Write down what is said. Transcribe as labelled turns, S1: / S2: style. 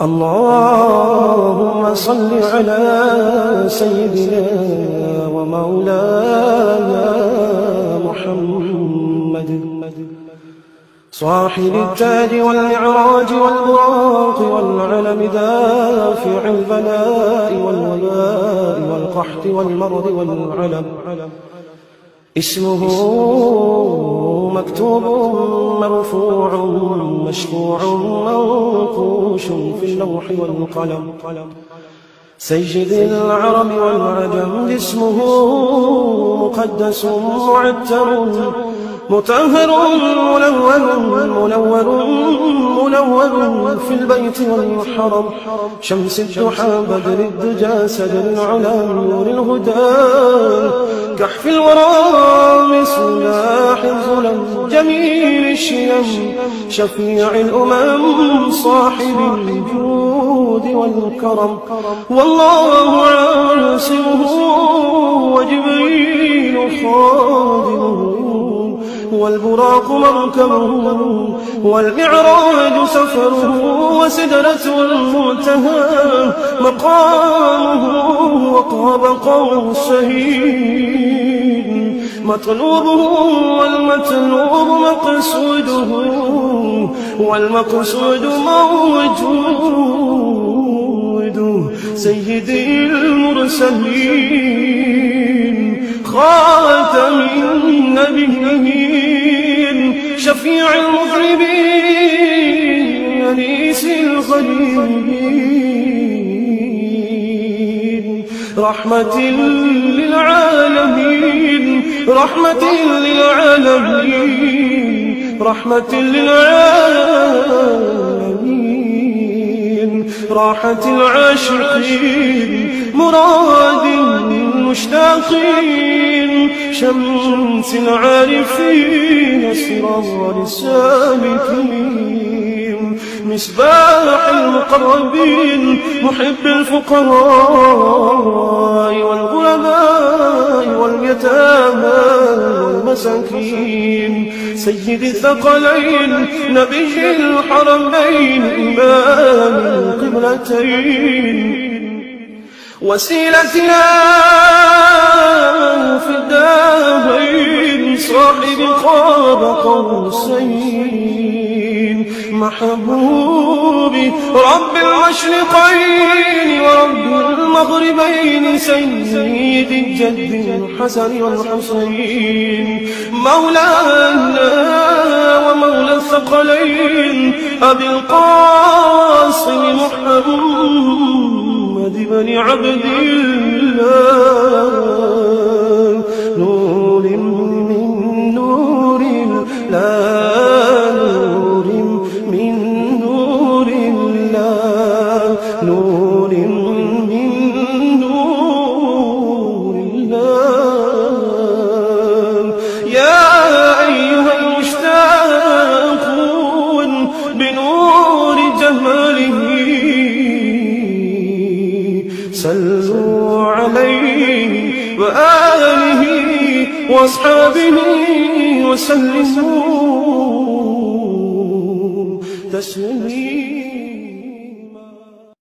S1: اللهم صل على سيدنا ومولانا محمد. صاحب التاج والمعراج والبراق والعلم دافع البلاء والوباء والقحط والمرض والعلم. اسمه مكتوب مرفوع مشفوع منقوش في اللوح والقلم. سيد العرب والعجم اسمه مقدس معتر. مطهر منور منور منور في البيت والحرم شمس الضحى بدر الدجى سدر العلا نور الهدى. كحف الورى مصباح الظلم جميل الشيم. شفيع الأمم صاحب الجود والكرم. والله عاصمه وجبريل خادمه. والبراق مركبه والمعراج سفره وسدرة المنتهى مقامه وقاب قوسين مطلوبه والمطلوب مقصوده والمقصود موجود سيدي المرسلين. خاتم النبيين شفيع المذنبين أنيس الغريبين رحمة للعالمين رحمة للعالمين رحمة للعالمين. راحة العاشقين مراد المشتاقين شمس العارفين سرار السالكين مصباح المقربين محب الفقراء والغرباء واليتامى والمساكين. سيد الثقلين نبي الحرمين إمام القبلتين. وسيلتنا قوسين محبوبي رب المشرقين ورب المغربين سيد الجد الحسن والحسين مولانا ومولى الثقلين أبي القاسم محمد بن عبد الله صلوا عليه وآله وأصحابه وسلموا. تسليما